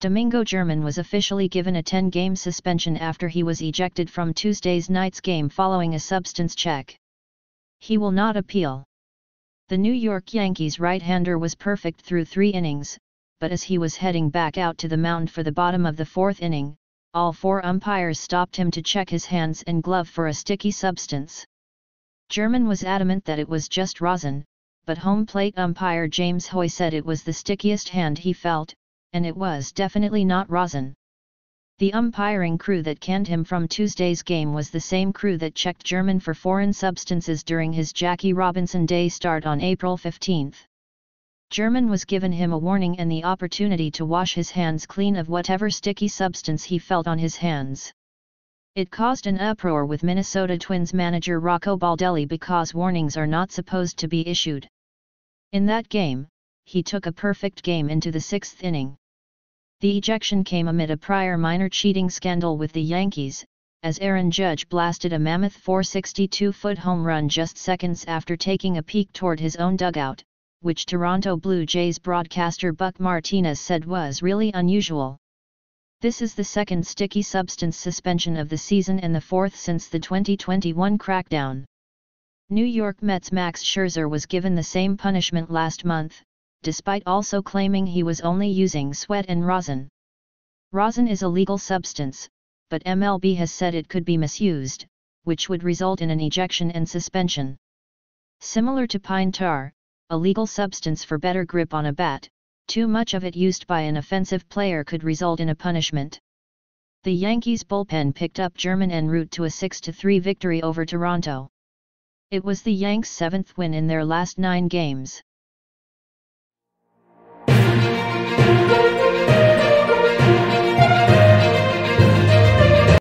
Domingo German was officially given a 10-game suspension after he was ejected from Tuesday's night's game following a substance check. He will not appeal. The New York Yankees right-hander was perfect through three innings, but as he was heading back out to the mound for the bottom of the fourth inning, all four umpires stopped him to check his hands and glove for a sticky substance. German was adamant that it was just rosin, but home plate umpire James Hoye said it was the stickiest hand he felt, and it was definitely not rosin. The umpiring crew that canned him from Tuesday's game was the same crew that checked German for foreign substances during his Jackie Robinson Day start on April 15. German was given him a warning and the opportunity to wash his hands clean of whatever sticky substance he felt on his hands. It caused an uproar with Minnesota Twins manager Rocco Baldelli because warnings are not supposed to be issued. In that game, he took a perfect game into the sixth inning. The ejection came amid a prior minor cheating scandal with the Yankees, as Aaron Judge blasted a mammoth 462-foot home run just seconds after taking a peek toward his own dugout, which Toronto Blue Jays broadcaster Buck Martinez said was really unusual. This is the second sticky substance suspension of the season and the fourth since the 2021 crackdown. New York Mets Max Scherzer was given the same punishment last month, despite also claiming he was only using sweat and rosin. Rosin is a legal substance, but MLB has said it could be misused, which would result in an ejection and suspension. Similar to pine tar, a legal substance for better grip on a bat, too much of it used by an offensive player could result in a punishment. The Yankees bullpen picked up German en route to a 6-3 victory over Toronto. It was the Yanks' seventh win in their last nine games.